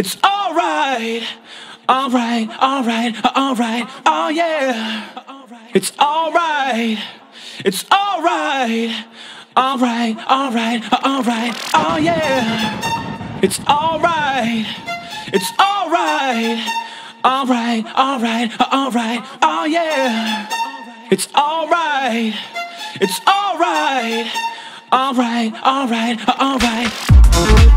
It's alright. It's alright. Alright, alright, alright, oh yeah. It's alright. It's alright. Alright, alright, alright, oh yeah. It's alright. It's alright. Alright, alright, alright, oh yeah. It's alright. It's alright. Alright, alright, alright. Oh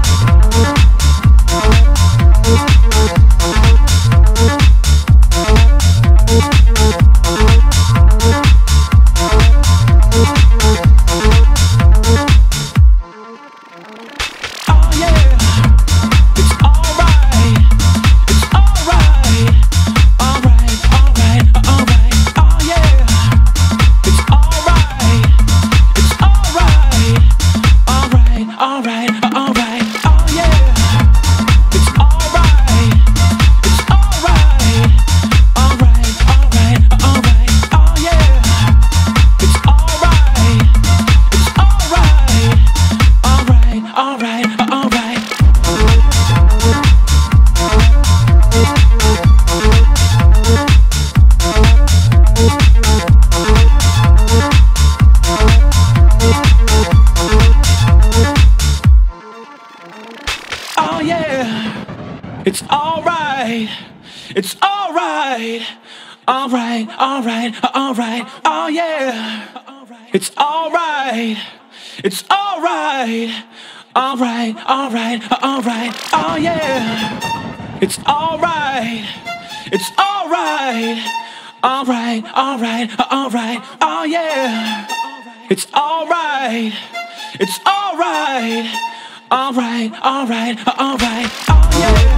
it's alright, alright, alright, alright, oh yeah, it's alright, it's alright, alright, alright, alright, oh yeah, it's alright, it's alright, alright, alright, alright, oh yeah, it's alright, it's alright. Alright, alright, alright, oh yeah.